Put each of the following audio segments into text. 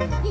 はい。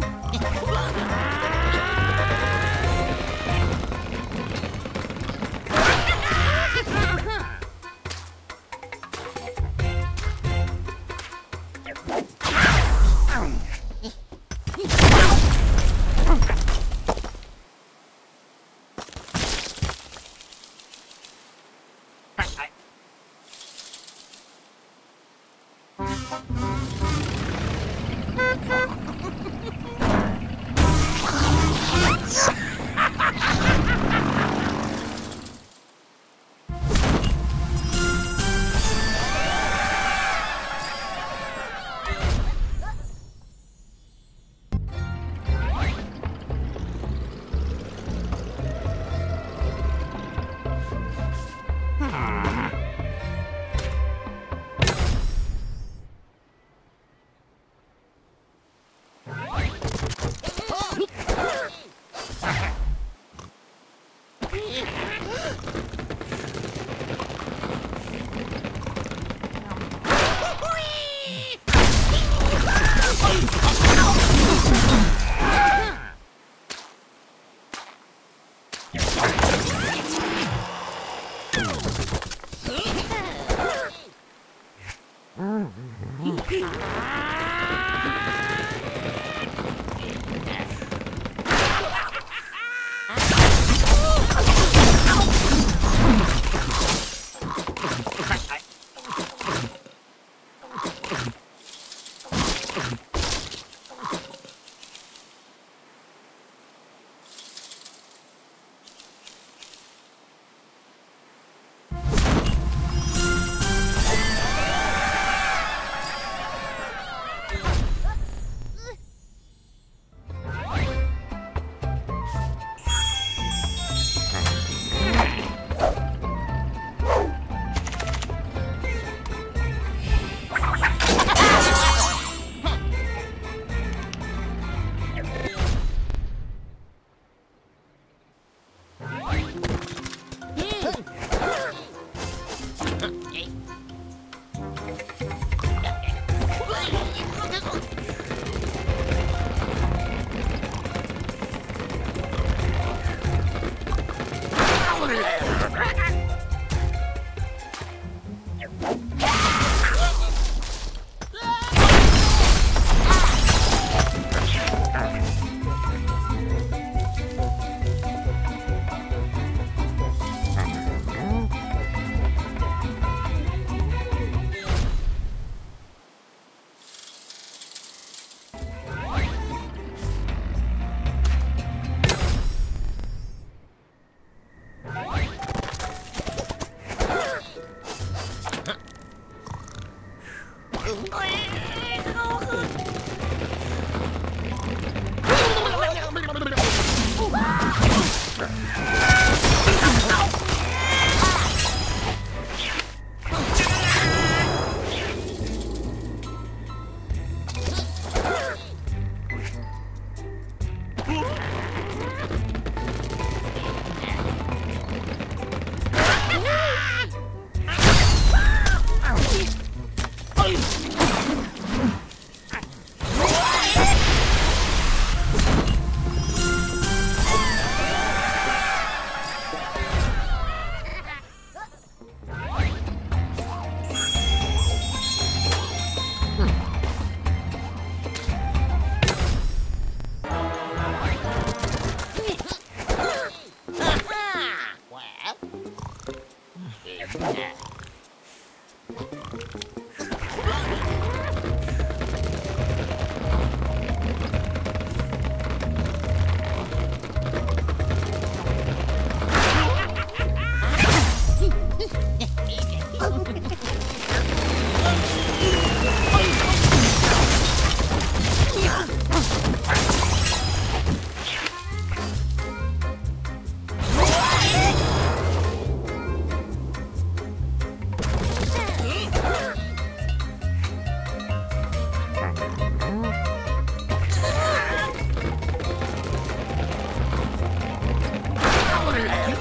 Hold!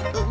Ooh.